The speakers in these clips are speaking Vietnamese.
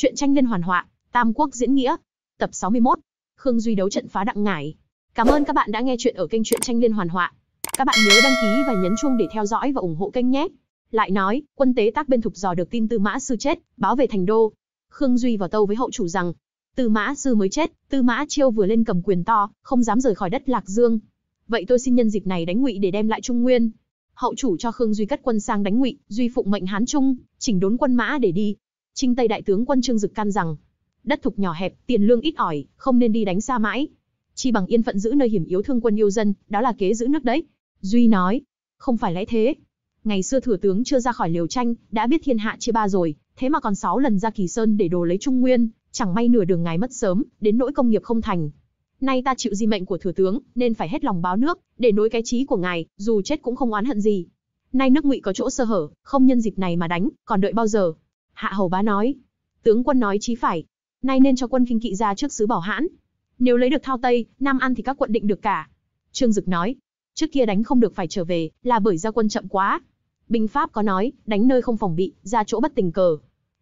Chuyện tranh liên hoàn họa, Tam Quốc diễn nghĩa. Tập 61. Khương Duy đấu trận phá đặng ngải. Cảm ơn các bạn đã nghe chuyện ở kênh truyện tranh liên hoàn họa. Các bạn nhớ đăng ký và nhấn chuông để theo dõi và ủng hộ kênh nhé. Lại nói, quân tế tác bên thục dò được tin Tư Mã Sư chết, báo về thành đô. Khương Duy vào tâu với hậu chủ rằng, Tư Mã Sư mới chết, Tư Mã Chiêu vừa lên cầm quyền to, không dám rời khỏi đất Lạc Dương. Vậy tôi xin nhân dịp này đánh Ngụy để đem lại Trung Nguyên. Hậu chủ cho Khương Duy cất quân sang đánh Ngụy, Duy phụng mệnh Hán Trung, chỉnh đốn quân mã để đi. Trinh Tây đại tướng quân Trương Dực can rằng, đất thục nhỏ hẹp, tiền lương ít ỏi, không nên đi đánh xa mãi. Chi bằng yên phận giữ nơi hiểm yếu thương quân yêu dân, đó là kế giữ nước đấy. Duy nói, không phải lẽ thế. Ngày xưa thừa tướng chưa ra khỏi liều tranh, đã biết thiên hạ chia ba rồi, thế mà còn sáu lần ra Kỳ Sơn để đồ lấy Trung Nguyên, chẳng may nửa đường ngài mất sớm, đến nỗi công nghiệp không thành. Nay ta chịu di mệnh của thừa tướng, nên phải hết lòng báo nước, để nối cái chí của ngài, dù chết cũng không oán hận gì. Nay nước ngụy có chỗ sơ hở, không nhân dịp này mà đánh, còn đợi bao giờ? Hạ hầu bá nói. Tướng quân nói chí phải. Nay nên cho quân kinh kỵ ra trước xứ bảo hãn. Nếu lấy được thao tây, nam An thì các quận định được cả. Trương Dực nói. Trước kia đánh không được phải trở về, là bởi ra quân chậm quá. Binh pháp có nói, đánh nơi không phòng bị, ra chỗ bất tình cờ.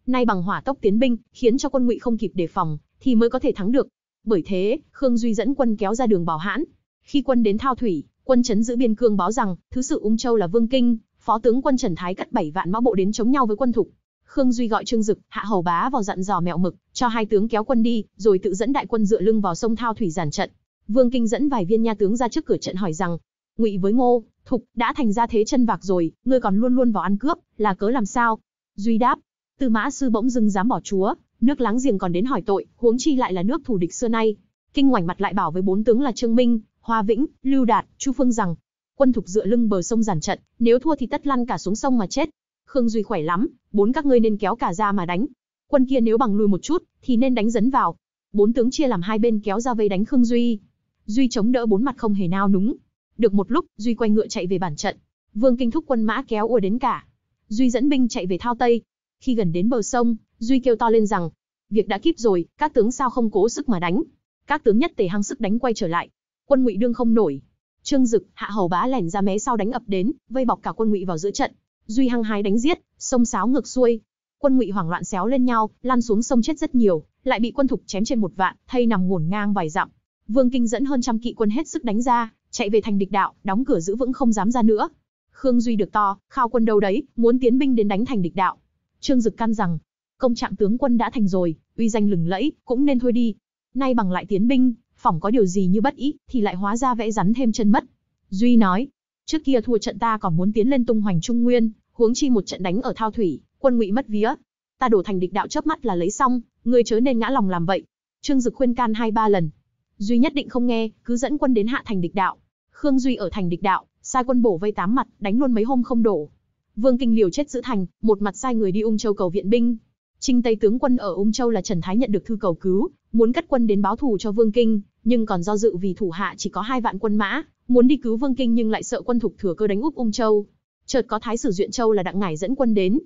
Nay bằng hỏa tốc tiến binh, khiến cho quân ngụy không kịp đề phòng, thì mới có thể thắng được. Bởi thế, Khương Duy dẫn quân kéo ra đường Bảo Hãn. Khi quân đến Thao Thủy, quân chấn giữ biên cương báo rằng, thứ sự Ung Châu là Vương Kinh, phó tướng quân Trần Thái cắt 7 vạn mã bộ đến chống nhau với quân thục. Khương Duy gọi Trương Dực, Hạ Hầu Bá vào dặn dò mẹo mực, cho hai tướng kéo quân đi, rồi tự dẫn đại quân dựa lưng vào sông Thao Thủy giàn trận. Vương Kinh dẫn vài viên nha tướng ra trước cửa trận hỏi rằng, Ngụy với Ngô, Thục đã thành ra thế chân vạc rồi, ngươi còn luôn luôn vào ăn cướp, là cớ làm sao? Duy đáp, Tư Mã sư bỗng dưng dám bỏ chúa, nước láng giềng còn đến hỏi tội, huống chi lại là nước thù địch xưa nay. Kinh ngoảnh mặt lại bảo với bốn tướng là Trương Minh, Hoa Vĩnh, Lưu Đạt, Chu Phương rằng, quân thục dựa lưng bờ sông giàn trận, nếu thua thì tất lăn cả xuống sông mà chết. Khương Duy khỏe lắm, bốn các ngươi nên kéo cả ra mà đánh. Quân kia nếu bằng lùi một chút, thì nên đánh dấn vào. Bốn tướng chia làm hai bên kéo ra vây đánh Khương Duy. Duy chống đỡ bốn mặt không hề nao núng. Được một lúc, Duy quay ngựa chạy về bản trận. Vương Kinh thúc quân mã kéo ùa đến cả. Duy dẫn binh chạy về Thao Tây. Khi gần đến bờ sông, Duy kêu to lên rằng, việc đã kíp rồi, các tướng sao không cố sức mà đánh? Các tướng nhất tề hăng sức đánh quay trở lại. Quân Ngụy đương không nổi. Trương Dực, Hạ Hầu Bá lẻn ra mé sau đánh ập đến, vây bọc cả quân Ngụy vào giữa trận. Duy hăng hái đánh giết, sông sáo ngược xuôi. Quân Ngụy hoảng loạn xéo lên nhau, lăn xuống sông chết rất nhiều, lại bị quân thục chém trên một vạn, thay nằm ngổn ngang vài dặm. Vương Kinh dẫn hơn trăm kỵ quân hết sức đánh ra, chạy về thành địch đạo, đóng cửa giữ vững không dám ra nữa. Khương Duy được to, khao quân đâu đấy, muốn tiến binh đến đánh thành địch đạo. Trương Dực căn rằng, công trạng tướng quân đã thành rồi, uy danh lừng lẫy, cũng nên thôi đi. Nay bằng lại tiến binh, phỏng có điều gì như bất ý, thì lại hóa ra vẽ rắn thêm chân mất. Duy nói, trước kia thua trận ta còn muốn tiến lên tung hoành trung nguyên, huống chi một trận đánh ở thao thủy, quân ngụy mất vía. Ta đổ thành địch đạo chớp mắt là lấy xong, ngươi chớ nên ngã lòng làm vậy. Trương Dực khuyên can hai ba lần, Duy nhất định không nghe, cứ dẫn quân đến hạ thành địch đạo. Khương Duy ở thành địch đạo, sai quân bổ vây tám mặt, đánh luôn mấy hôm không đổ. Vương Kinh liều chết giữ thành, một mặt sai người đi Ung Châu cầu viện binh. Trinh Tây tướng quân ở Ung Châu là Trần Thái nhận được thư cầu cứu, muốn cắt quân đến báo thù cho Vương Kinh, nhưng còn do dự vì thủ hạ chỉ có hai vạn quân mã, muốn đi cứu Vương Kinh nhưng lại sợ quân thục thừa cơ đánh úp Ung Châu. Chợt có Thái sử Duyện Châu là Đặng Ngải dẫn quân đến.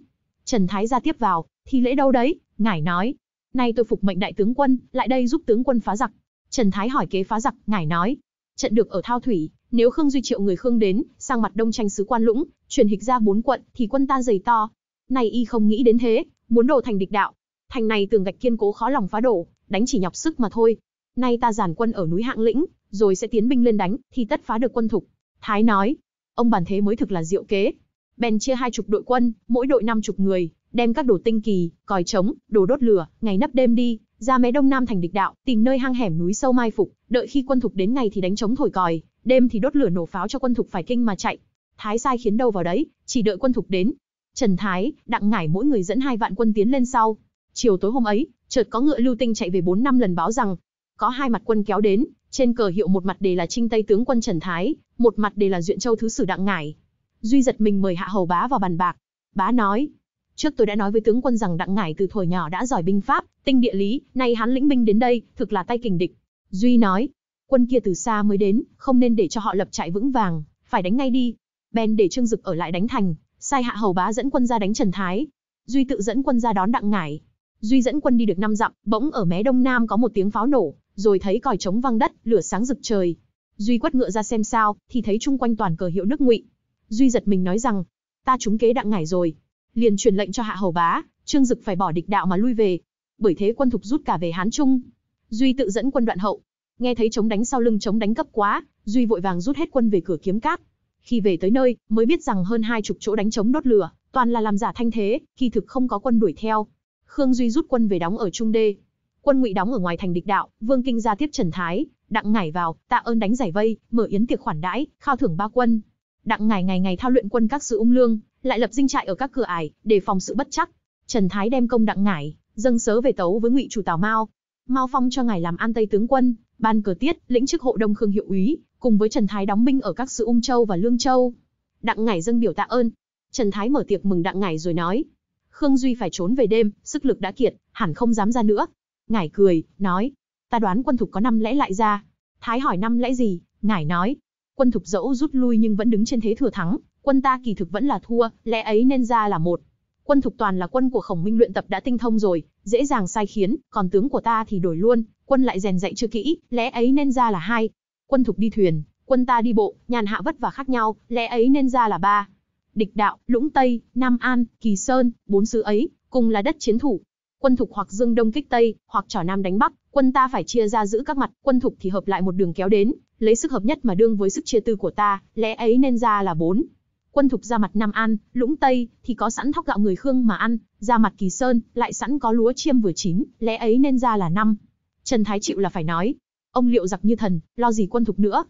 Trần Thái ra tiếp vào, thì lễ đâu đấy? Ngải nói, nay tôi phục mệnh đại tướng quân, lại đây giúp tướng quân phá giặc. Trần Thái hỏi kế phá giặc, ngài nói, trận được ở Thao Thủy, nếu Khương Duy triệu người Khương đến, sang mặt đông tranh sứ quan lũng, truyền hịch ra bốn quận, thì quân ta dày to. Này y không nghĩ đến thế, muốn đổ thành địch đạo. Thành này tường gạch kiên cố khó lòng phá đổ, đánh chỉ nhọc sức mà thôi. Nay ta giản quân ở núi Hạng Lĩnh, rồi sẽ tiến binh lên đánh, thì tất phá được quân thục. Thái nói, ông bàn thế mới thực là diệu kế. Bèn chia hai chục đội quân, mỗi đội năm chục người, đem các đồ tinh kỳ, còi trống, đồ đốt lửa, ngày nấp đêm đi, ra mé đông nam thành địch đạo, tìm nơi hang hẻm núi sâu mai phục, đợi khi quân thục đến ngày thì đánh chống thổi còi, đêm thì đốt lửa nổ pháo cho quân thục phải kinh mà chạy. Thái sai khiến đâu vào đấy, chỉ đợi quân thục đến. Trần Thái, Đặng Ngải mỗi người dẫn hai vạn quân tiến lên sau. Chiều tối hôm ấy, chợt có ngựa lưu tinh chạy về bốn năm lần báo rằng có hai mặt quân kéo đến, trên cờ hiệu một mặt đề là Trinh Tây tướng quân Trần Thái, một mặt đề là Duyện Châu thứ sử Đặng Ngải. Duy giật mình mời Hạ Hầu Bá vào bàn bạc. Bá nói, Trước tôi đã nói với tướng quân rằng Đặng Ngải từ thuở nhỏ đã giỏi binh pháp, tinh địa lý, nay hắn lĩnh binh đến đây, thực là tay kình địch. Duy nói, quân kia từ xa mới đến, không nên để cho họ lập trại vững vàng, phải đánh ngay đi. Ben để Trương Dực ở lại đánh thành, sai Hạ Hầu Bá dẫn quân ra đánh Trần Thái. Duy tự dẫn quân ra đón Đặng Ngải. Duy dẫn quân đi được năm dặm, bỗng ở mé đông nam có một tiếng pháo nổ, rồi thấy còi trống văng đất, lửa sáng rực trời. Duy quất ngựa ra xem sao, thì thấy chung quanh toàn cờ hiệu nước Ngụy. Duy giật mình nói rằng, ta trúng kế Đặng Ngải rồi liền truyền lệnh cho Hạ Hầu Bá, Trương Dực phải bỏ địch đạo mà lui về. bởi thế quân thục rút cả về Hán Trung. Duy tự dẫn quân đoạn hậu. Nghe thấy chống đánh sau lưng chống đánh cấp quá, Duy vội vàng rút hết quân về cửa kiếm cát. Khi về tới nơi, mới biết rằng hơn hai chục chỗ đánh chống đốt lửa, toàn là làm giả thanh thế, khi thực không có quân đuổi theo. Khương Duy rút quân về đóng ở Trung Đê. Quân Ngụy đóng ở ngoài thành địch đạo, Vương Kinh ra tiếp Trần Thái, đặng ngải vào, tạ ơn đánh giải vây, mở yến tiệc khoản đãi, khao thưởng ba quân. Đặng ngải ngày ngày thao luyện quân các sự ung lương, lại lập dinh trại ở các cửa ải, để phòng sự bất chắc. Trần Thái đem công đặng ngải, dâng sớ về tấu với Ngụy chủ Tào Mao. Mao phong cho ngài làm an tây tướng quân, ban cờ tiết, lĩnh chức hộ đông khương hiệu úy, cùng với Trần Thái đóng binh ở các sự Ung Châu và Lương Châu. Đặng Ngải dâng biểu tạ ơn. Trần Thái mở tiệc mừng Đặng Ngải rồi nói, Khương Duy phải trốn về đêm, sức lực đã kiệt, hẳn không dám ra nữa. Ngải cười, nói, ta đoán quân thục có năm lẽ lại ra. Thái hỏi năm lẽ gì, Ngải nói, quân thục dẫu rút lui nhưng vẫn đứng trên thế thừa thắng, quân ta kỳ thực vẫn là thua, lẽ ấy nên ra là một. Quân thục toàn là quân của khổng minh luyện tập đã tinh thông rồi, dễ dàng sai khiến, còn tướng của ta thì đổi luôn, quân lại rèn dạy chưa kỹ, lẽ ấy nên ra là hai. Quân thục đi thuyền, quân ta đi bộ, nhàn hạ vất vả khác nhau, lẽ ấy nên ra là ba. Địch đạo, Lũng Tây, Nam An, Kỳ Sơn, bốn xứ ấy, cùng là đất chiến thủ. Quân thục hoặc dương đông kích tây, hoặc trỏ nam đánh bắc, quân ta phải chia ra giữ các mặt, quân thục thì hợp lại một đường kéo đến, lấy sức hợp nhất mà đương với sức chia tư của ta, lẽ ấy nên ra là bốn. Quân thục ra mặt Nam An, Lũng Tây thì có sẵn thóc gạo người Khương mà ăn, ra mặt Kỳ Sơn lại sẵn có lúa chiêm vừa chín, lẽ ấy nên ra là năm. Trần Thái chịu là phải nói, ông liệu giặc như thần, lo gì quân thục nữa.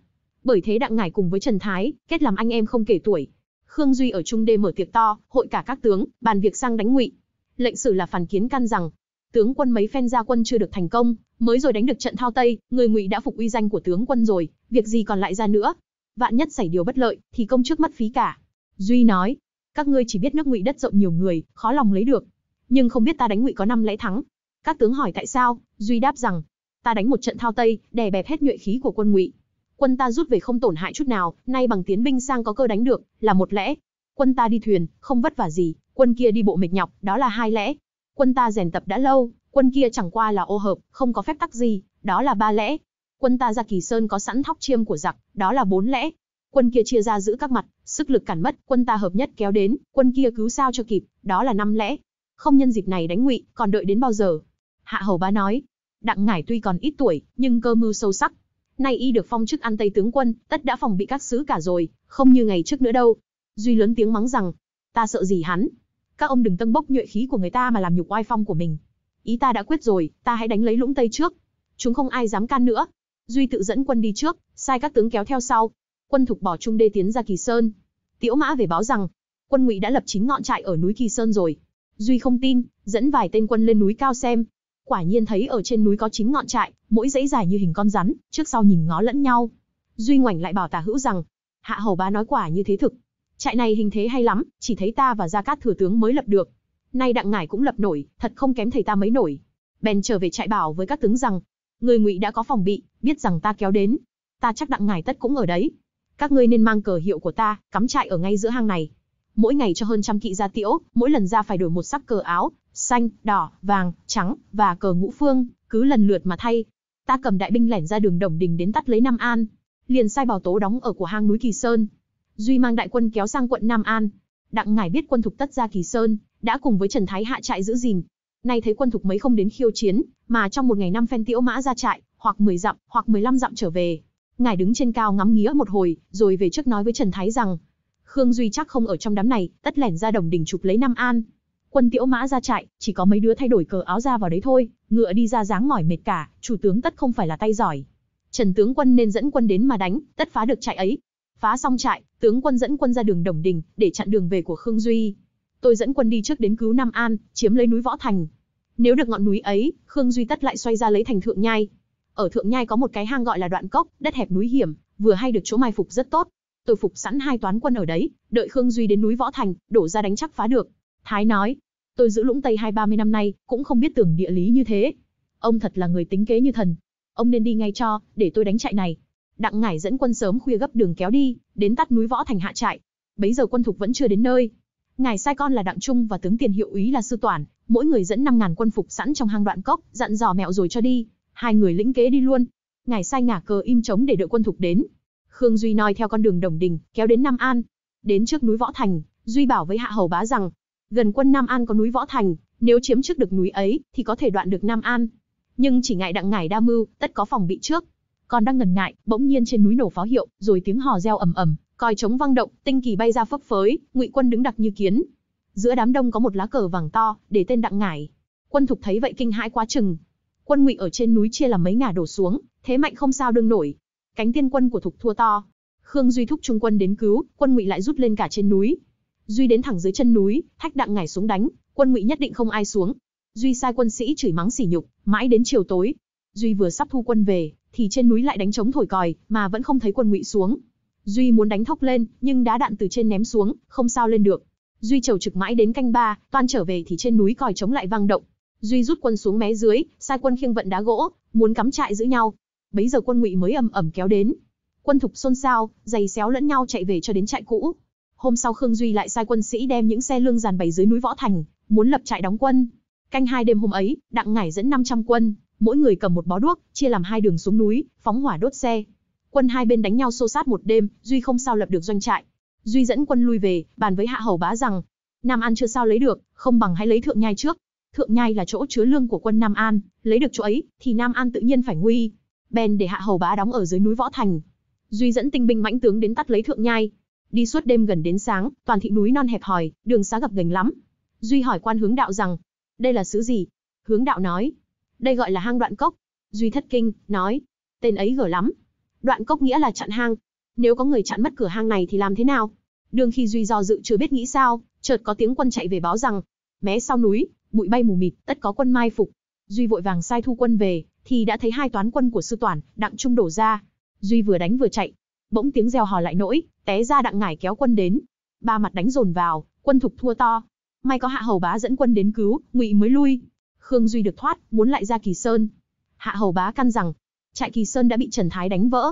Bởi thế đặng ngải cùng với Trần Thái, kết làm anh em không kể tuổi. Khương Duy ở Trung Đê mở tiệc to, hội cả các tướng, bàn việc sang đánh ngụy. Lệnh sử là phản kiến can rằng, tướng quân mấy phen ra quân chưa được thành công, mới rồi đánh được trận thao Tây, người ngụy đã phục uy danh của tướng quân rồi, việc gì còn lại ra nữa. Vạn nhất xảy điều bất lợi, thì công trước mất phí cả. Duy nói, các ngươi chỉ biết nước ngụy đất rộng nhiều người, khó lòng lấy được, nhưng không biết ta đánh ngụy có năm lẽ thắng. Các tướng hỏi tại sao, Duy đáp rằng, ta đánh một trận thao tây, đè bẹp hết nhuệ khí của quân ngụy. Quân ta rút về không tổn hại chút nào, nay bằng tiến binh sang có cơ đánh được, là một lẽ. Quân ta đi thuyền, không vất vả gì, quân kia đi bộ mệt nhọc, đó là hai lẽ. Quân ta rèn tập đã lâu, quân kia chẳng qua là ô hợp, không có phép tắc gì, đó là ba lẽ. Quân ta ra Kỳ Sơn có sẵn thóc chiêm của giặc, đó là bốn lẽ. Quân kia chia ra giữ các mặt, sức lực cản mất, quân ta hợp nhất kéo đến, quân kia cứu sao cho kịp, đó là năm lẽ. Không nhân dịp này đánh ngụy, còn đợi đến bao giờ? Hạ Hầu Bá nói, Đặng Ngải tuy còn ít tuổi, nhưng cơ mưu sâu sắc. Nay y được phong chức an tây tướng quân, tất đã phòng bị các sứ cả rồi, không như ngày trước nữa đâu. Duy lớn tiếng mắng rằng, ta sợ gì hắn? Các ông đừng tâng bốc nhuệ khí của người ta mà làm nhục oai phong của mình. Ý ta đã quyết rồi, ta hãy đánh lấy lũng tây trước. Chúng không ai dám can nữa. Duy tự dẫn quân đi trước, sai các tướng kéo theo sau. Quân thục bỏ trung đê tiến ra Kỳ Sơn. Tiễu Mã về báo rằng, quân Ngụy đã lập chín ngọn trại ở núi Kỳ Sơn rồi. Duy không tin, dẫn vài tên quân lên núi cao xem, quả nhiên thấy ở trên núi có chín ngọn trại, mỗi dãy dài như hình con rắn, trước sau nhìn ngó lẫn nhau. Duy ngoảnh lại bảo Tả Hữu rằng, Hạ Hầu Bá nói quả như thế thực. Trại này hình thế hay lắm, chỉ thấy ta và Gia Cát thừa tướng mới lập được. Nay Đặng Ngải cũng lập nổi, thật không kém thầy ta mấy nổi. Bèn trở về trại bảo với các tướng rằng, người Ngụy đã có phòng bị, biết rằng ta kéo đến, ta chắc Đặng Ngải tất cũng ở đấy. Các ngươi nên mang cờ hiệu của ta, cắm trại ở ngay giữa hang này. Mỗi ngày cho hơn trăm kỵ ra tiễu, mỗi lần ra phải đổi một sắc cờ áo, xanh, đỏ, vàng, trắng và cờ ngũ phương, cứ lần lượt mà thay. Ta cầm đại binh lẻn ra đường Đồng Đình đến tắt lấy Nam An, liền sai bảo tố đóng ở của hang núi Kỳ Sơn. Duy mang đại quân kéo sang quận Nam An. Đặng ngải biết quân thục tất ra Kỳ Sơn, đã cùng với Trần Thái hạ trại giữ gìn. Nay thấy quân thục mấy không đến khiêu chiến, mà trong một ngày năm phen tiễu mã ra trại, hoặc 10 dặm, hoặc 15 dặm trở về. Ngài đứng trên cao ngắm nghía một hồi, rồi về trước nói với Trần Thái rằng, Khương Duy chắc không ở trong đám này, tất lẻn ra đồng đỉnh chụp lấy Nam An. Quân Tiễu Mã ra trại, chỉ có mấy đứa thay đổi cờ áo ra vào đấy thôi, ngựa đi ra dáng mỏi mệt cả, chủ tướng tất không phải là tay giỏi. Trần tướng quân nên dẫn quân đến mà đánh, tất phá được trại ấy. Phá xong trại, tướng quân dẫn quân ra đường Đồng Đình, để chặn đường về của Khương Duy. Tôi dẫn quân đi trước đến cứu Nam An, chiếm lấy núi Võ Thành. Nếu được ngọn núi ấy, Khương Duy tất lại xoay ra lấy thành Thượng Nhai. Ở Thượng Nhai có một cái hang gọi là Đoạn Cốc, đất hẹp núi hiểm, vừa hay được chỗ mai phục rất tốt. Tôi phục sẵn hai toán quân ở đấy, đợi Khương Duy đến núi Võ Thành, đổ ra đánh chắc phá được. Thái nói, tôi giữ lũng Tây hai ba mươi năm nay, cũng không biết tưởng địa lý như thế. Ông thật là người tính kế như thần. Ông nên đi ngay cho, để tôi đánh trại này. Đặng Ngải dẫn quân sớm khuya gấp đường kéo đi, đến tắt núi Võ Thành hạ trại. Bấy giờ quân thục vẫn chưa đến nơi. Ngài sai con là Đặng Trung và tướng tiền hiệu úy là Sư Toản, mỗi người dẫn năm ngàn quân phục sẵn trong hang đoạn cốc, dặn dò mẹo rồi cho đi. Hai người lĩnh kế đi luôn. Ngài sai ngả cờ im trống để đợi quân thục đến. Khương Duy noi theo con đường Đồng Đình, kéo đến Nam An. Đến trước núi Võ Thành, Duy bảo với Hạ Hầu Bá rằng, gần quân Nam An có núi Võ Thành, Nếu chiếm trước được núi ấy, thì có thể đoạn được Nam An. Nhưng chỉ ngại đặng ngải đa mưu, tất có phòng bị trước. Còn đang ngần ngại, bỗng nhiên trên núi nổ pháo hiệu, rồi tiếng hò reo ầm ầm, còi trống vang động, tinh kỳ bay ra phấp phới, ngụy quân đứng đặc như kiến. Giữa đám đông có một lá cờ vàng to, để tên đặng ngải. Quân thục thấy vậy kinh hãi quá chừng. Quân ngụy ở trên núi chia làm mấy ngả đổ xuống, thế mạnh không sao đương nổi. Cánh tiên quân của thục thua to. Khương Duy thúc trung quân đến cứu, quân ngụy lại rút lên cả trên núi. Duy đến thẳng dưới chân núi, thách đặng ngải xuống đánh, quân ngụy nhất định không ai xuống. Duy sai quân sĩ chửi mắng sỉ nhục, mãi đến chiều tối. Duy vừa sắp thu quân về, thì trên núi lại đánh trống thổi còi, mà vẫn không thấy quân ngụy xuống. Duy muốn đánh thốc lên, nhưng đá đạn từ trên ném xuống, không sao lên được. Duy chầu trực mãi đến canh ba, toan trở về thì trên núi còi trống lại vang động. Duy rút quân xuống mé dưới, sai quân khiêng vận đá gỗ, muốn cắm trại giữ nhau. Bấy giờ quân ngụy mới ầm ầm kéo đến. Quân thục xôn xao, giày xéo lẫn nhau chạy về cho đến trại cũ. Hôm sau Khương Duy lại sai quân sĩ đem những xe lương dàn bày dưới núi Võ Thành, muốn lập trại đóng quân. Canh hai đêm hôm ấy, Đặng Ngải dẫn 500 quân, mỗi người cầm một bó đuốc, chia làm hai đường xuống núi, phóng hỏa đốt xe. Quân hai bên đánh nhau xô sát một đêm, Duy không sao lập được doanh trại. Duy dẫn quân lui về, bàn với Hạ Hầu Bá rằng, Nam An chưa sao lấy được, không bằng hãy lấy Thượng Nhai trước. Thượng Nhai là chỗ chứa lương của quân Nam An, lấy được chỗ ấy, thì Nam An tự nhiên phải nguy. Ben để Hạ Hầu Bá đóng ở dưới núi Võ Thành. Duy dẫn tinh binh mãnh tướng đến tắt lấy Thượng Nhai. Đi suốt đêm gần đến sáng, toàn thị núi non hẹp hòi, đường xá gập ghềnh lắm. Duy hỏi quan hướng đạo rằng, đây là xứ gì? Hướng đạo nói, đây gọi là hang đoạn cốc. Duy thất kinh, nói, tên ấy gở lắm. Đoạn cốc nghĩa là chặn hang. Nếu có người chặn mất cửa hang này thì làm thế nào? Đương khi Duy do dự chưa biết nghĩ sao, chợt có tiếng quân chạy về báo rằng, mé sau núi, bụi bay mù mịt, tất có quân mai phục. Duy vội vàng sai thu quân về, thì đã thấy hai toán quân của sư toàn, đặng trung đổ ra. Duy vừa đánh vừa chạy, bỗng tiếng reo hò lại nỗi, té ra đặng ngải kéo quân đến. Ba mặt đánh dồn vào, quân thục thua to. May có hạ hầu bá dẫn quân đến cứu, ngụy mới lui. Khương Duy được thoát, muốn lại ra Kỳ Sơn. Hạ hầu bá căn rằng, trại Kỳ Sơn đã bị Trần Thái đánh vỡ.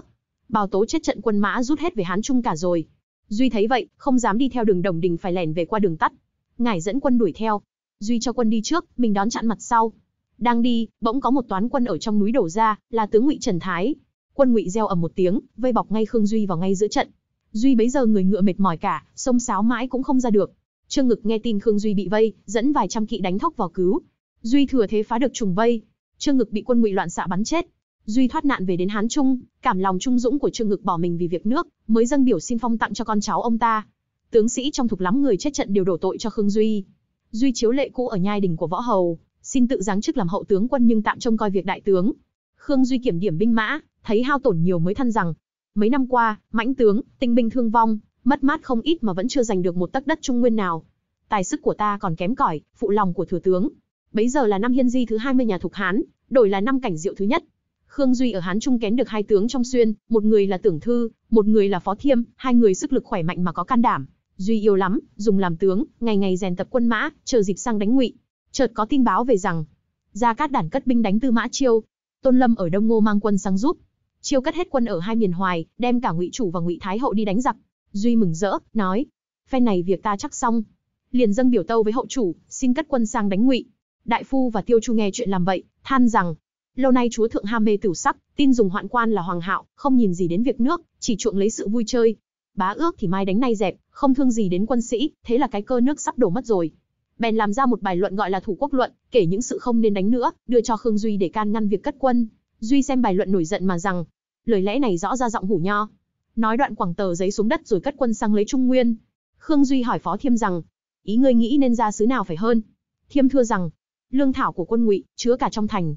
Bào tố chết trận quân mã rút hết về Hán Trung cả rồi. Duy thấy vậy, không dám đi theo đường Đồng Đình phải lẻn về qua đường tắt. Ngải dẫn quân đuổi theo. Duy cho quân đi trước, mình đón chặn mặt sau. Đang đi, bỗng có một toán quân ở trong núi đổ ra, là tướng Ngụy Trần Thái. Quân Ngụy reo ầm một tiếng, vây bọc ngay Khương Duy vào ngay giữa trận. Duy bấy giờ người ngựa mệt mỏi cả, sông sáo mãi cũng không ra được. Trương Ngực nghe tin Khương Duy bị vây, dẫn vài trăm kỵ đánh thốc vào cứu. Duy thừa thế phá được trùng vây. Trương Ngực bị quân Ngụy loạn xạ bắn chết. Duy thoát nạn về đến Hán Trung, cảm lòng trung dũng của Trương Ngực bỏ mình vì việc nước, mới dâng biểu xin phong tặng cho con cháu ông ta. Tướng sĩ trong thục lắm người chết trận đều đổ tội cho Khương Duy. Duy chiếu lệ cũ ở nhai đình của võ hầu, xin tự giáng chức làm hậu tướng quân nhưng tạm trông coi việc đại tướng. Khương Duy kiểm điểm binh mã, thấy hao tổn nhiều mới than rằng, mấy năm qua, mãnh tướng, tinh binh thương vong, mất mát không ít mà vẫn chưa giành được một tấc đất trung nguyên nào. Tài sức của ta còn kém cỏi, phụ lòng của thừa tướng. Bấy giờ là năm hiên di thứ 20 nhà thục Hán, đổi là năm cảnh diệu thứ nhất. Khương Duy ở Hán Trung kén được hai tướng trong xuyên, một người là Tưởng Thư, một người là Phó Thiêm, hai người sức lực khỏe mạnh mà có can đảm. Duy yêu lắm, dùng làm tướng, ngày ngày rèn tập quân mã, chờ dịp sang đánh ngụy. Chợt có tin báo về rằng, Gia Cát Đản cất binh đánh Tư Mã Chiêu. Tôn Lâm ở Đông Ngô mang quân sang giúp. Chiêu cất hết quân ở hai miền Hoài, đem cả Ngụy chủ và Ngụy Thái hậu đi đánh giặc. Duy mừng rỡ, nói: "Phen này việc ta chắc xong." Liền dâng biểu tâu với hậu chủ, xin cất quân sang đánh Ngụy. Đại phu và Tiêu Chu nghe chuyện làm vậy, than rằng: Lâu nay chúa thượng ham mê tử sắc, tin dùng hoạn quan là hoàng hạo, không nhìn gì đến việc nước, chỉ chuộng lấy sự vui chơi. Bá ước thì mai đánh nay dẹp, không thương gì đến quân sĩ, thế là cái cơ nước sắp đổ mất rồi. Bèn làm ra một bài luận gọi là thủ quốc luận, kể những sự không nên đánh nữa, đưa cho Khương Duy để can ngăn việc cất quân. Duy xem bài luận nổi giận mà rằng, lời lẽ này rõ ra giọng hủ nho. Nói đoạn quẳng tờ giấy xuống đất rồi cất quân sang lấy Trung Nguyên. Khương Duy hỏi Phó Thiêm rằng, ý ngươi nghĩ nên ra xứ nào phải hơn? Thiêm thưa rằng, lương thảo của quân ngụy chứa cả trong thành,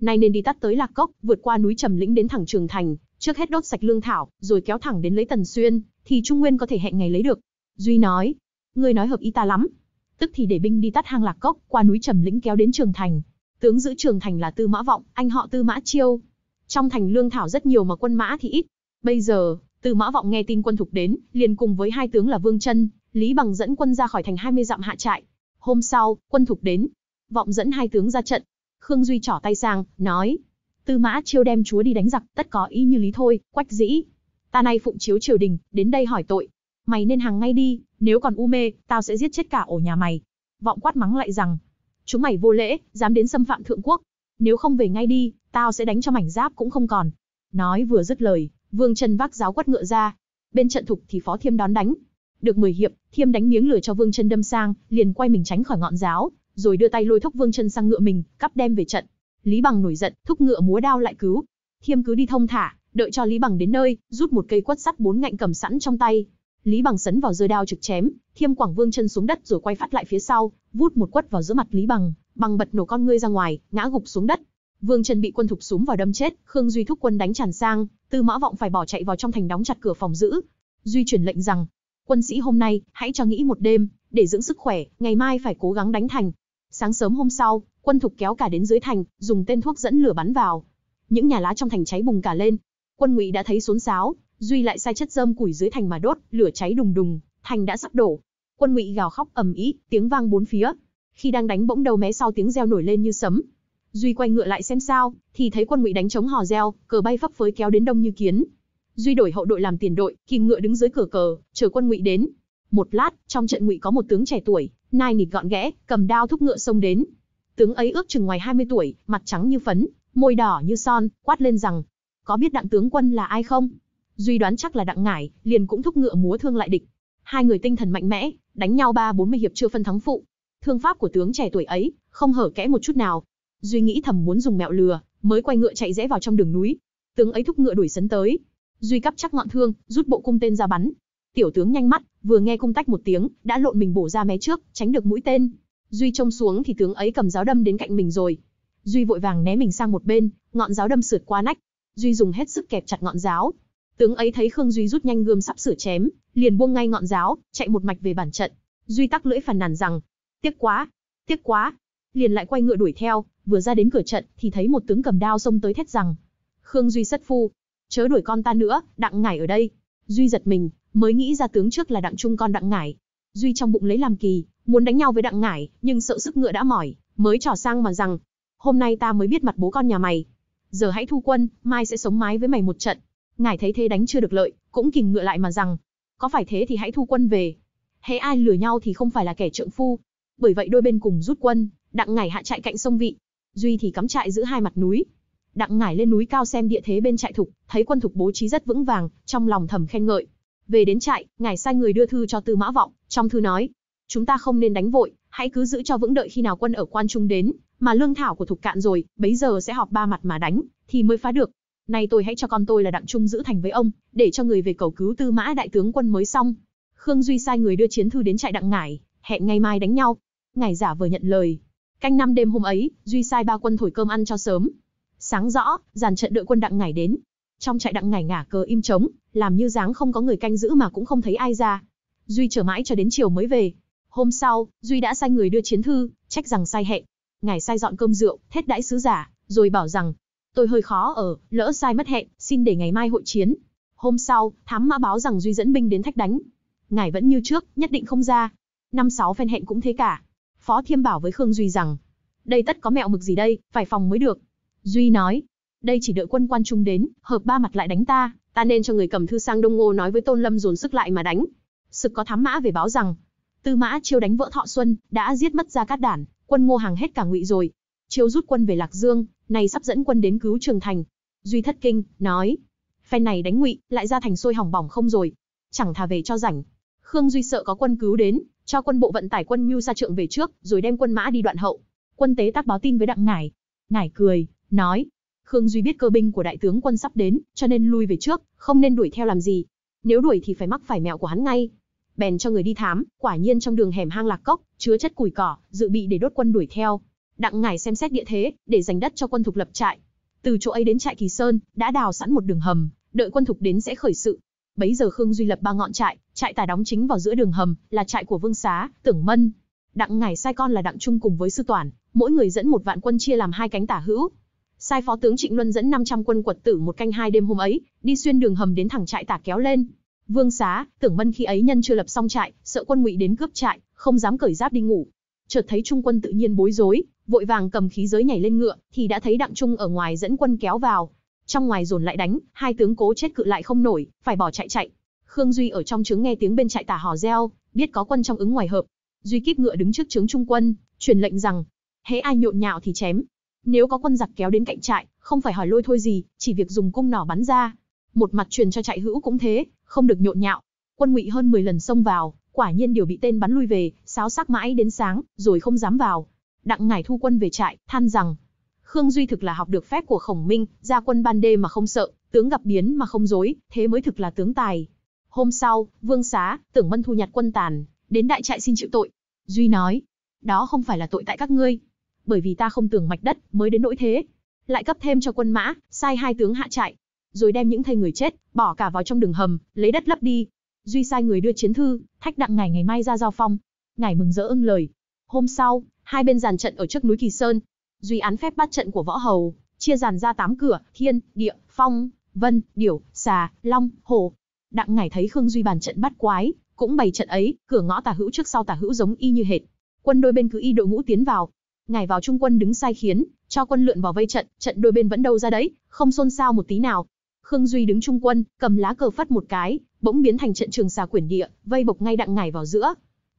nay nên đi tắt tới Lạc Cốc, vượt qua núi Trầm Lĩnh đến thẳng Trường Thành, trước hết đốt sạch lương thảo, rồi kéo thẳng đến lấy Tần Xuyên, thì Trung Nguyên có thể hẹn ngày lấy được. Duy nói, ngươi nói hợp ý ta lắm. Tức thì để binh đi tắt hang Lạc Cốc, qua núi Trầm Lĩnh kéo đến Trường Thành. Tướng giữ Trường Thành là Tư Mã Vọng, anh họ Tư Mã Chiêu. Trong thành lương thảo rất nhiều mà quân mã thì ít. Bây giờ, Tư Mã Vọng nghe tin quân thục đến, liền cùng với hai tướng là Vương Chân, Lý Bằng dẫn quân ra khỏi thành 20 dặm hạ trại. Hôm sau, quân thục đến, Vọng dẫn hai tướng ra trận, Khương Duy trỏ tay sang, nói. Tư mã chiêu đem chúa đi đánh giặc, tất có ý như lý thôi, quách dĩ. Ta nay phụng chiếu triều đình, đến đây hỏi tội. Mày nên hàng ngay đi, nếu còn u mê, tao sẽ giết chết cả ổ nhà mày. Vọng quát mắng lại rằng, chúng mày vô lễ, dám đến xâm phạm thượng quốc. Nếu không về ngay đi, tao sẽ đánh cho mảnh giáp cũng không còn. Nói vừa dứt lời, Vương Trần vác giáo quất ngựa ra. Bên trận thục thì Phó Thiêm đón đánh. Được 10 hiệp, Thiêm đánh miếng lửa cho Vương Trần đâm sang, liền quay mình tránh khỏi ngọn giáo, rồi đưa tay lôi thúc Vương Chân sang ngựa mình, cắp đem về trận. Lý Bằng nổi giận, thúc ngựa múa đao lại cứu. Thiêm cứ đi thông thả, đợi cho Lý Bằng đến nơi, rút một cây quất sắt bốn ngạnh cầm sẵn trong tay. Lý Bằng sấn vào rơi đao trực chém, Thiêm quẳng Vương Chân xuống đất rồi quay phát lại phía sau, vút một quất vào giữa mặt Lý Bằng, bằng bật nổ con ngươi ra ngoài, ngã gục xuống đất. Vương Chân bị quân thục súng vào đâm chết, Khương Duy thúc quân đánh tràn sang, Tư Mã Vọng phải bỏ chạy vào trong thành đóng chặt cửa phòng giữ. Duy truyền lệnh rằng, quân sĩ hôm nay hãy cho nghỉ một đêm, để dưỡng sức khỏe, ngày mai phải cố gắng đánh thành. Sáng sớm hôm sau, quân thục kéo cả đến dưới thành, dùng tên thuốc dẫn lửa bắn vào. Những nhà lá trong thành cháy bùng cả lên. Quân Ngụy đã thấy xốn xáo, Duy lại sai chất dơm củi dưới thành mà đốt, lửa cháy đùng đùng, thành đã sắp đổ. Quân Ngụy gào khóc ầm ĩ, tiếng vang bốn phía. Khi đang đánh bỗng đầu mé sau tiếng reo nổi lên như sấm. Duy quay ngựa lại xem sao, thì thấy quân Ngụy đánh chống hò reo, cờ bay phấp phới kéo đến đông như kiến. Duy đổi hậu đội làm tiền đội, kìm ngựa đứng dưới cửa cờ, chờ quân Ngụy đến. Một lát, trong trận Ngụy có một tướng trẻ tuổi, nai nịt gọn ghẽ, cầm đao thúc ngựa xông đến. Tướng ấy ước chừng ngoài 20 tuổi, mặt trắng như phấn, môi đỏ như son, quát lên rằng: "Có biết đặng tướng quân là ai không?" Duy đoán chắc là đặng ngải, liền cũng thúc ngựa múa thương lại địch. Hai người tinh thần mạnh mẽ, đánh nhau ba bốn mươi hiệp chưa phân thắng phụ. Thương pháp của tướng trẻ tuổi ấy, không hở kẽ một chút nào. Duy nghĩ thầm muốn dùng mẹo lừa, mới quay ngựa chạy rẽ vào trong đường núi. Tướng ấy thúc ngựa đuổi sấn tới. Duy cắp chắc ngọn thương, rút bộ cung tên ra bắn. Tiểu tướng nhanh mắt, vừa nghe cung tách một tiếng, đã lộn mình bổ ra mé trước, tránh được mũi tên. Duy trông xuống thì tướng ấy cầm giáo đâm đến cạnh mình rồi. Duy vội vàng né mình sang một bên, ngọn giáo đâm sượt qua nách. Duy dùng hết sức kẹp chặt ngọn giáo, Tướng ấy thấy Khương Duy rút nhanh gươm sắp sửa chém, liền buông ngay ngọn giáo, chạy một mạch về bản trận. Duy tắc lưỡi phàn nàn rằng, tiếc quá, tiếc quá, liền lại quay ngựa đuổi theo, vừa ra đến cửa trận thì thấy một tướng cầm đao xông tới thét rằng, Khương Duy sất phu, chớ đuổi con ta nữa, đặng ngải ở đây. Duy giật mình, mới nghĩ ra tướng trước là đặng trung con đặng ngải. Duy trong bụng lấy làm kỳ, muốn đánh nhau với đặng ngải, nhưng sợ sức ngựa đã mỏi, mới trò sang mà rằng, hôm nay ta mới biết mặt bố con nhà mày. Giờ hãy thu quân, mai sẽ sống mái với mày một trận. Ngải thấy thế đánh chưa được lợi, cũng kìm ngựa lại mà rằng, có phải thế thì hãy thu quân về. Hễ ai lừa nhau thì không phải là kẻ trượng phu. Bởi vậy đôi bên cùng rút quân, đặng ngải hạ trại cạnh sông vị, duy thì cắm trại giữa hai mặt núi. Đặng ngải lên núi cao xem địa thế bên trại thục, thấy quân thục bố trí rất vững vàng, trong lòng thầm khen ngợi. Về đến trại, ngài sai người đưa thư cho Tư Mã Vọng, trong thư nói: chúng ta không nên đánh vội, hãy cứ giữ cho vững đợi khi nào quân ở quan trung đến, mà lương thảo của thục cạn rồi, bấy giờ sẽ họp ba mặt mà đánh, thì mới phá được. Nay tôi hãy cho con tôi là Đặng Trung giữ thành với ông, để cho người về cầu cứu Tư Mã đại tướng quân mới xong. Khương Duy sai người đưa chiến thư đến trại Đặng Ngải, hẹn ngày mai đánh nhau. Ngải giả vừa nhận lời. Canh năm đêm hôm ấy, Duy sai ba quân thổi cơm ăn cho sớm. Sáng rõ, dàn trận đợi quân Đặng Ngải đến. Trong trại Đặng Ngải ngả cờ im trống, làm như dáng không có người canh giữ mà cũng không thấy ai ra. Duy chờ mãi cho đến chiều mới về. Hôm sau, Duy đã sai người đưa chiến thư, trách rằng sai hẹn. Ngài sai dọn cơm rượu, thết đãi sứ giả, rồi bảo rằng Tôi hơi khó ở, lỡ sai mất hẹn, xin để ngày mai hội chiến. Hôm sau, thám mã báo rằng Duy dẫn binh đến thách đánh. Ngài vẫn như trước, nhất định không ra. Năm sáu phen hẹn cũng thế cả. Phó Thiêm bảo với Khương Duy rằng, đây tất có mẹo mực gì đây, phải phòng mới được. Duy nói, đây chỉ đợi quân quan trung đến, hợp ba mặt lại đánh ta, ta nên cho người cầm thư sang Đông Ngô nói với Tôn Lâm dồn sức lại mà đánh. Sực có thám mã về báo rằng, Tư Mã Chiêu đánh vỡ Thọ Xuân, đã giết mất ra cát đản, quân Ngô hàng hết cả ngụy rồi. Chiêu rút quân về Lạc Dương, này sắp dẫn quân đến cứu Trường Thành. Duy thất kinh, nói, phen này đánh ngụy, lại ra thành sôi hỏng bỏng không rồi, chẳng thà về cho rảnh. Khương Duy sợ có quân cứu đến, cho quân bộ vận tải quân Mưu Sa Trượng về trước, rồi đem quân mã đi đoạn hậu. Quân tế tác báo tin với Đặng Ngải. Ngải cười, nói, Khương Duy biết cơ binh của đại tướng quân sắp đến, cho nên lui về trước, không nên đuổi theo làm gì. Nếu đuổi thì phải mắc phải mẹo của hắn ngay. Bèn cho người đi thám, quả nhiên trong đường hẻm hang lạc cốc, chứa chất củi cỏ, dự bị để đốt quân đuổi theo. Đặng ngải xem xét địa thế, để dành đất cho quân thục lập trại. Từ chỗ ấy đến trại Kỳ Sơn, đã đào sẵn một đường hầm, đợi quân thục đến sẽ khởi sự. Bấy giờ Khương Duy lập ba ngọn trại, trại tả đóng chính vào giữa đường hầm, là trại của Vương Xá, Tưởng Mân. Đặng ngải sai con là Đặng Trung cùng với sư Toàn, mỗi người dẫn một vạn quân chia làm hai cánh tả hữu. Sai phó tướng Trịnh Luân dẫn 500 quân quật tử một canh hai đêm hôm ấy, đi xuyên đường hầm đến thẳng trại tả kéo lên. Vương Xá, Tưởng Mân khi ấy nhân chưa lập xong trại, sợ quân ngụy đến cướp trại, không dám cởi giáp đi ngủ. Chợt thấy trung quân tự nhiên bối rối, vội vàng cầm khí giới nhảy lên ngựa, thì đã thấy Đặng Trung ở ngoài dẫn quân kéo vào. Trong ngoài dồn lại đánh, hai tướng cố chết cự lại không nổi, phải bỏ chạy chạy. Khương Duy ở trong trướng nghe tiếng bên trại tả hò reo, biết có quân trong ứng ngoài hợp. Duy kíp ngựa đứng trước trướng trung quân, truyền lệnh rằng, hễ ai nhộn nhạo thì chém. Nếu có quân giặc kéo đến cạnh trại, không phải hỏi lôi thôi gì, chỉ việc dùng cung nỏ bắn ra. Một mặt truyền cho trại hữu cũng thế, không được nhộn nhạo. Quân ngụy hơn 10 lần xông vào, quả nhiên điều bị tên bắn lui về, sáo sắc mãi đến sáng, rồi không dám vào. Đặng Ngải thu quân về trại, than rằng, Khương Duy thực là học được phép của Khổng Minh, ra quân ban đêm mà không sợ, tướng gặp biến mà không dối, thế mới thực là tướng tài. Hôm sau, Vương Xá, Tưởng Mân thu nhặt quân tàn, đến đại trại xin chịu tội. Duy nói, đó không phải là tội tại các ngươi, bởi vì ta không tưởng mạch đất, mới đến nỗi thế. Lại cấp thêm cho quân mã, sai hai tướng hạ trại, rồi đem những thây người chết, bỏ cả vào trong đường hầm, lấy đất lấp đi. Duy sai người đưa chiến thư, thách đặng ngài ngày mai ra giao phong. Ngài mừng rỡ ưng lời. Hôm sau, hai bên dàn trận ở trước núi Kỳ Sơn. Duy án phép bắt trận của võ hầu, chia dàn ra tám cửa, thiên, địa, phong, vân, điểu, xà, long, hổ. Đặng ngài thấy Khương Duy bàn trận bắt quái, cũng bày trận ấy, cửa ngõ tả hữu trước sau tả hữu giống y như hệt. Quân đôi bên cứ y đội ngũ tiến vào. Ngài vào trung quân đứng sai khiến, cho quân lượn vào vây trận, trận đôi bên vẫn đâu ra đấy, không xôn xao một tí nào. Khương Duy đứng trung quân, cầm lá cờ phất một cái, bỗng biến thành trận trường xà quyển địa, vây bọc ngay đặng ngải vào giữa.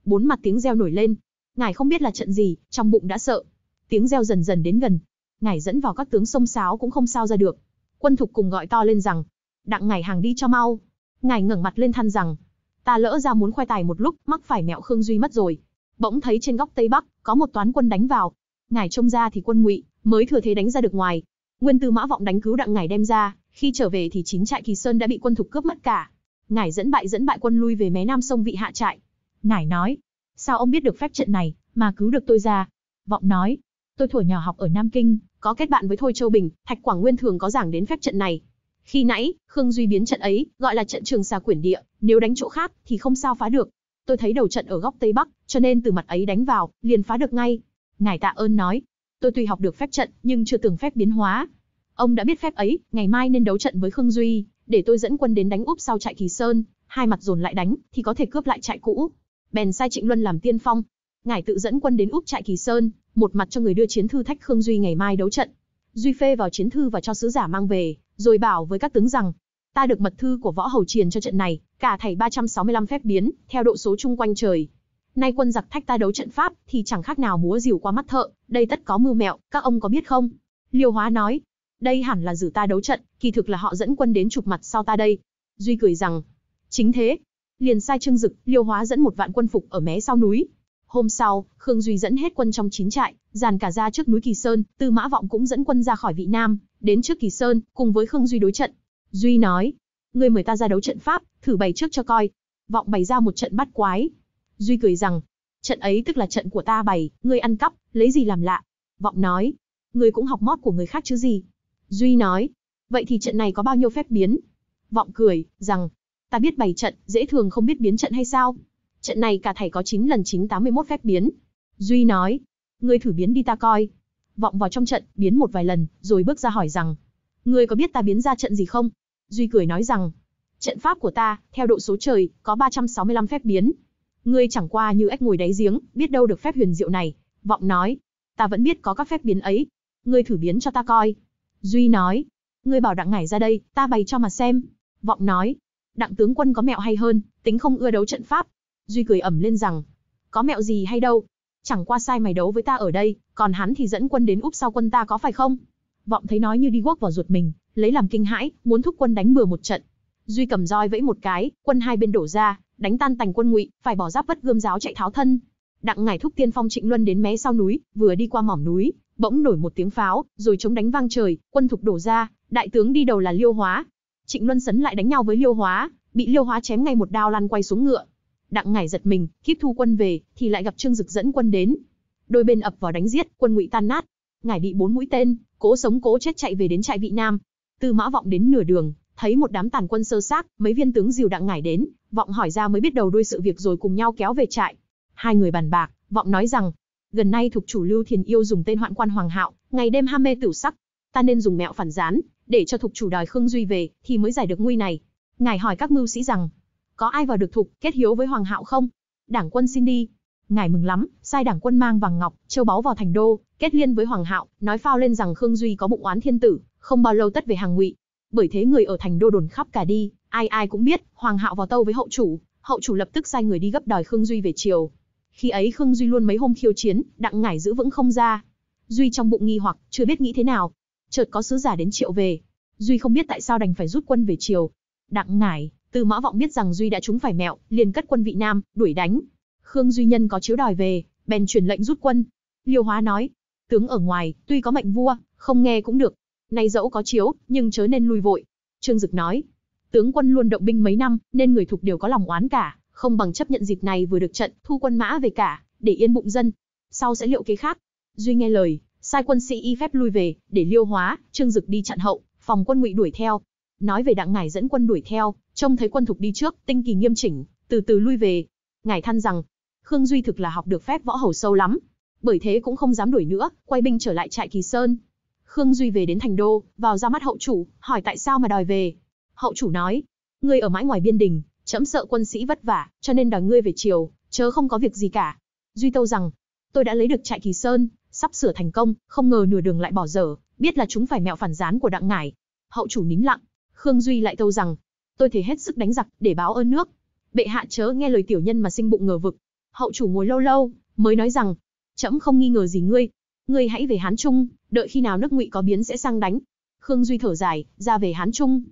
Bốn mặt tiếng reo nổi lên. Ngài không biết là trận gì, trong bụng đã sợ. Tiếng reo dần dần đến gần. Ngài dẫn vào các tướng sông sáo cũng không sao ra được. Quân thục cùng gọi to lên rằng, đặng ngài hàng đi cho mau. Ngài ngẩng mặt lên than rằng, ta lỡ ra muốn khoe tài một lúc, mắc phải mẹo Khương Duy mất rồi. Bỗng thấy trên góc tây bắc có một toán quân đánh vào. Ngài trông ra thì quân ngụy mới thừa thế đánh ra được ngoài. Nguyên tư mã vọng đánh cứu đặng ngài đem ra, khi trở về thì chín trại Kỳ Sơn đã bị quân thục cướp mất cả. Ngài dẫn bại dẫn bại quân lui về mé nam sông vị hạ trại. Ngài nói, sao ông biết được phép trận này, mà cứu được tôi ra? Vọng nói, tôi thuở nhỏ học ở Nam Kinh, có kết bạn với Thôi Châu Bình, Thạch Quảng Nguyên thường có giảng đến phép trận này. Khi nãy, Khương Duy biến trận ấy, gọi là trận trường xà quyển địa, nếu đánh chỗ khác, thì không sao phá được. Tôi thấy đầu trận ở góc Tây Bắc, cho nên từ mặt ấy đánh vào, liền phá được ngay. Ngài tạ ơn nói, tôi tuy học được phép trận, nhưng chưa từng phép biến hóa, Ông đã biết phép ấy, ngày mai nên đấu trận với Khương Duy, để tôi dẫn quân đến đánh úp sau trại Kỳ Sơn, hai mặt dồn lại đánh, thì có thể cướp lại trại cũ. Bèn sai Trịnh Luân làm tiên phong. Ngài tự dẫn quân đến úp trại Kỳ Sơn, một mặt cho người đưa chiến thư thách Khương Duy ngày mai đấu trận. Duy phê vào chiến thư và cho sứ giả mang về, rồi bảo với các tướng rằng, ta được mật thư của võ hầu truyền cho trận này, cả thảy 365 phép biến, theo độ số chung quanh trời. Nay quân giặc thách ta đấu trận pháp, thì chẳng khác nào múa rìu qua mắt thợ, đây tất có mưu mẹo, các ông có biết không? Liêu Hóa nói, đây hẳn là giữ ta đấu trận, kỳ thực là họ dẫn quân đến chụp mặt sau ta đây. Duy cười rằng, chính thế. Liền sai Trương Dực, Liêu Hóa dẫn một vạn quân phục ở mé sau núi. Hôm sau, Khương Duy dẫn hết quân trong chín trại, dàn cả ra trước núi Kỳ Sơn, Tư Mã Vọng cũng dẫn quân ra khỏi Vị Nam, đến trước Kỳ Sơn, cùng với Khương Duy đối trận. Duy nói, ngươi mời ta ra đấu trận pháp, thử bày trước cho coi. Vọng bày ra một trận bắt quái. Duy cười rằng, trận ấy tức là trận của ta bày, ngươi ăn cắp, lấy gì làm lạ. Vọng nói, ngươi cũng học mót của người khác chứ gì. Duy nói, vậy thì trận này có bao nhiêu phép biến? Vọng cười, rằng, ta biết bày trận, dễ thường không biết biến trận hay sao? Trận này cả thảy có 9 lần 9 81 phép biến. Duy nói, ngươi thử biến đi ta coi. Vọng vào trong trận, biến một vài lần, rồi bước ra hỏi rằng, ngươi có biết ta biến ra trận gì không? Duy cười nói rằng, trận pháp của ta, theo độ số trời, có 365 phép biến. Ngươi chẳng qua như ếch ngồi đáy giếng, biết đâu được phép huyền diệu này. Vọng nói, ta vẫn biết có các phép biến ấy. Ngươi thử biến cho ta coi. Duy nói, ngươi bảo đặng ngải ra đây, ta bày cho mà xem. Vọng nói, đặng tướng quân có mẹo hay hơn, tính không ưa đấu trận pháp. Duy cười ẩm lên rằng, có mẹo gì hay đâu, chẳng qua sai mày đấu với ta ở đây, còn hắn thì dẫn quân đến úp sau quân ta có phải không? Vọng thấy nói như đi guốc vào ruột mình, lấy làm kinh hãi, muốn thúc quân đánh bừa một trận. Duy cầm roi vẫy một cái, quân hai bên đổ ra, đánh tan tành quân ngụy, phải bỏ giáp vất gươm giáo chạy tháo thân. Đặng ngải thúc tiên phong Trịnh Luân đến mé sau núi, vừa đi qua mỏm núi, Bỗng nổi một tiếng pháo, rồi chống đánh vang trời, quân thục đổ ra, đại tướng đi đầu là Liêu Hóa. Trịnh Luân sấn lại đánh nhau với Liêu Hóa, bị Liêu Hóa chém ngay một đao lăn quay xuống ngựa. Đặng Ngải giật mình, kiếp thu quân về, thì lại gặp Trương Dực dẫn quân đến. Đôi bên ập vào đánh giết, quân ngụy tan nát. Ngải bị bốn mũi tên, cố sống cố chết chạy về đến trại Vị Nam. Tư Mã Vọng đến nửa đường, thấy một đám tàn quân sơ xác, mấy viên tướng dìu Đặng Ngải đến, Vọng hỏi ra mới biết đầu đuôi sự việc rồi cùng nhau kéo về trại. Hai người bàn bạc, Vọng nói rằng, Gần nay thuộc chủ Lưu Thiền Yêu dùng tên hoạn quan Hoàng Hạo, ngày đêm ham mê tửu sắc. Ta nên dùng mẹo phản gián, để cho thuộc chủ đòi Khương Duy về, thì mới giải được nguy này. Ngài hỏi các mưu sĩ rằng, có ai vào được thục kết hiếu với Hoàng Hạo không? Đảng quân xin đi. Ngài mừng lắm, sai đảng quân mang vàng ngọc, châu báu vào thành đô, kết liên với Hoàng Hạo, nói phao lên rằng Khương Duy có bụng oán thiên tử, không bao lâu tất về hàng ngụy. Bởi thế người ở thành đô đồn khắp cả đi, ai ai cũng biết, Hoàng Hạo vào tâu với hậu chủ, hậu chủ lập tức sai người đi gấp đòi Khương Duy về triều. Khi ấy Khương Duy luôn mấy hôm khiêu chiến, đặng ngải giữ vững không ra. Duy trong bụng nghi hoặc, chưa biết nghĩ thế nào. Chợt có sứ giả đến triệu về. Duy không biết tại sao đành phải rút quân về triều. Đặng ngải, từ mã vọng biết rằng Duy đã trúng phải mẹo, liền cất quân vị Nam, đuổi đánh. Khương Duy Nhân có chiếu đòi về, bèn truyền lệnh rút quân. Liêu Hóa nói, tướng ở ngoài, tuy có mệnh vua, không nghe cũng được. Nay dẫu có chiếu, nhưng chớ nên lui vội. Trương Dực nói, tướng quân luôn động binh mấy năm, nên người thuộc đều có lòng oán cả, không bằng chấp nhận dịp này vừa được trận, thu quân mã về cả, để yên bụng dân. Sau sẽ liệu kế khác. Duy nghe lời, sai quân sĩ y phép lui về, để Liêu Hóa, Trương Dực đi chặn hậu, phòng quân Ngụy đuổi theo. Nói về đặng ngải dẫn quân đuổi theo, trông thấy quân thục đi trước, tinh kỳ nghiêm chỉnh, từ từ lui về. Ngài than rằng, Khương Duy thực là học được phép võ hầu sâu lắm, bởi thế cũng không dám đuổi nữa, quay binh trở lại trại Kỳ Sơn. Khương Duy về đến thành đô, vào ra mắt hậu chủ, hỏi tại sao mà đòi về. Hậu chủ nói, ngươi ở mãi ngoài biên đình, chấm sợ quân sĩ vất vả, cho nên đòi ngươi về chiều, chớ không có việc gì cả. Duy tâu rằng, tôi đã lấy được trại Kỳ Sơn, sắp sửa thành công, không ngờ nửa đường lại bỏ dở, biết là chúng phải mẹo phản gián của đặng ngải. Hậu chủ nín lặng, Khương Duy lại tâu rằng, tôi thể hết sức đánh giặc để báo ơn nước. Bệ hạ chớ nghe lời tiểu nhân mà sinh bụng ngờ vực. Hậu chủ ngồi lâu lâu, mới nói rằng, trẫm không nghi ngờ gì ngươi, ngươi hãy về Hán Trung, đợi khi nào nước Ngụy có biến sẽ sang đánh. Khương Duy thở dài, ra về Hán Trung.